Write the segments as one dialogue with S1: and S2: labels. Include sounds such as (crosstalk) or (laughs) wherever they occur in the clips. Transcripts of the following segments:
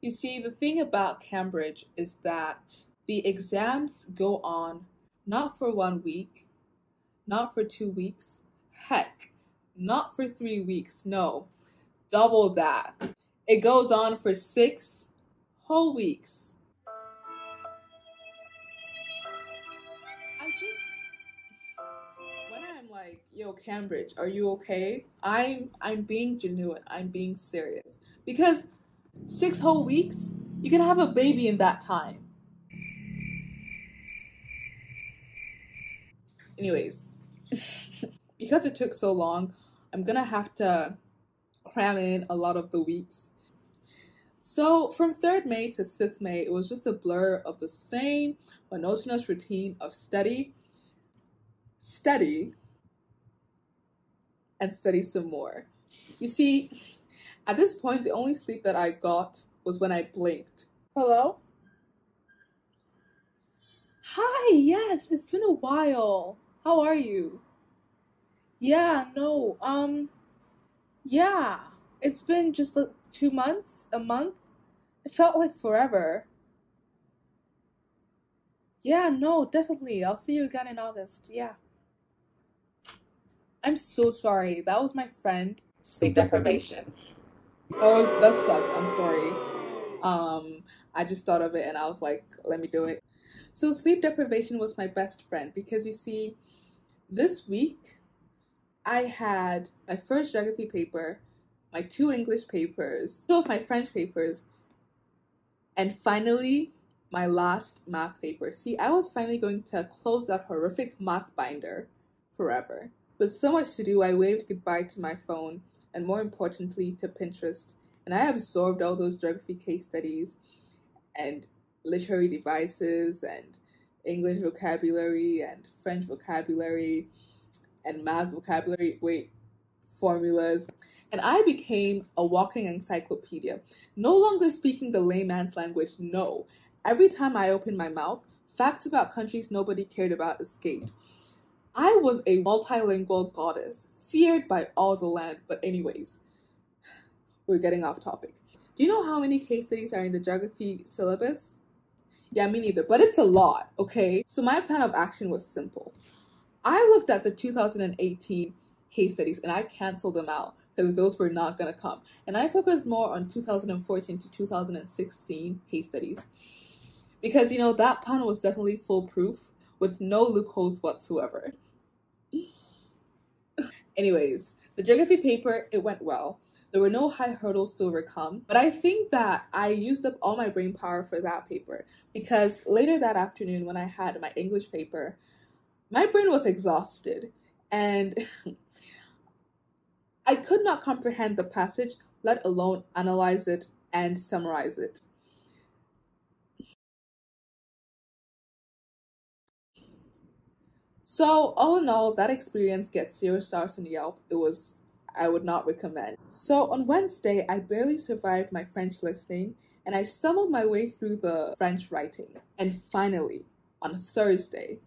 S1: You see, the thing about Cambridge is that the exams go on not for one week, not for two weeks, heck, not for three weeks, no, double that. It goes on for six whole weeks. I just, when I'm like, yo, Cambridge, are you okay? I'm, I'm being genuine. I'm being serious. Because six whole weeks, you can have a baby in that time. Anyways, (laughs) because it took so long, I'm gonna have to cram in a lot of the weeks. So from 3rd May to 6th May, it was just a blur of the same monotonous routine of study, study, and study some more. You see, at this point, the only sleep that I got was when I blinked. Hello? Hi, yes, it's been a while. How are you? Yeah, no, um, yeah, it's been just like two months, a month. It felt like forever. Yeah, no, definitely. I'll see you again in August. Yeah. I'm so sorry. That was my friend. Sleep deprivation. Was that sucked. I'm sorry. Um, I just thought of it and I was like, let me do it. So sleep deprivation was my best friend because you see, this week I had my first geography paper, my two English papers, two of my French papers, and finally my last math paper. See, I was finally going to close that horrific math binder forever. With so much to do, I waved goodbye to my phone and more importantly to Pinterest. And I absorbed all those geography case studies and literary devices and English vocabulary and French vocabulary and math vocabulary, wait, formulas. And I became a walking encyclopedia, no longer speaking the layman's language, no. Every time I opened my mouth, facts about countries nobody cared about escaped. I was a multilingual goddess, feared by all the land. But, anyways, we're getting off topic. Do you know how many case studies are in the geography syllabus? Yeah, me neither, but it's a lot, okay? So, my plan of action was simple. I looked at the 2018 case studies and I canceled them out because those were not going to come. And I focused more on 2014 to 2016 case studies because, you know, that plan was definitely foolproof with no loopholes whatsoever. Anyways, the geography paper, it went well. There were no high hurdles to overcome, but I think that I used up all my brain power for that paper because later that afternoon when I had my English paper, my brain was exhausted and (laughs) I could not comprehend the passage, let alone analyze it and summarize it. So, all in all, that experience gets zero stars on Yelp. It was, I would not recommend. So, on Wednesday, I barely survived my French listening and I stumbled my way through the French writing. And finally, on Thursday,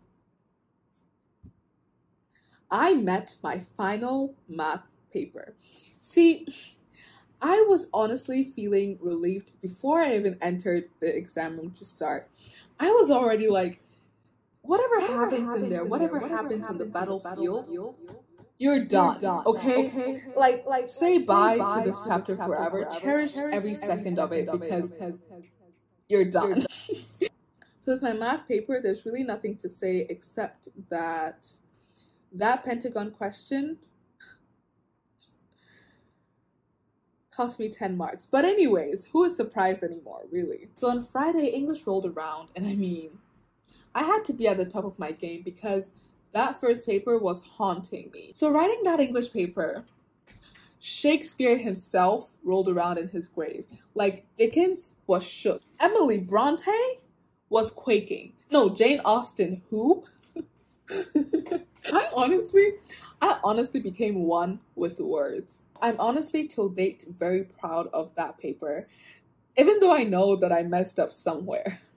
S1: I met my final math paper. See, I was honestly feeling relieved before I even entered the exam room to start. I was already like, whatever, whatever happens, happens, in there, whatever, whatever happens, happens in the battlefield, battlefield you're done, you're done okay? okay? Like, like, say, like, bye, bye to this chapter, chapter forever. forever. Cherish, Cherish every, second, second of it because, because you're done. You're done. (laughs) so with my math paper, there's really nothing to say except that that Pentagon question cost me 10 marks. But anyways, who is surprised anymore, really? So on Friday, English rolled around, and I mean, I had to be at the top of my game because that first paper was haunting me. So writing that English paper, Shakespeare himself rolled around in his grave. Like Dickens was shook. Emily Bronte was quaking. No, Jane Austen, who? (laughs) I honestly, I honestly became one with words. I'm honestly till date very proud of that paper, even though I know that I messed up somewhere. (laughs)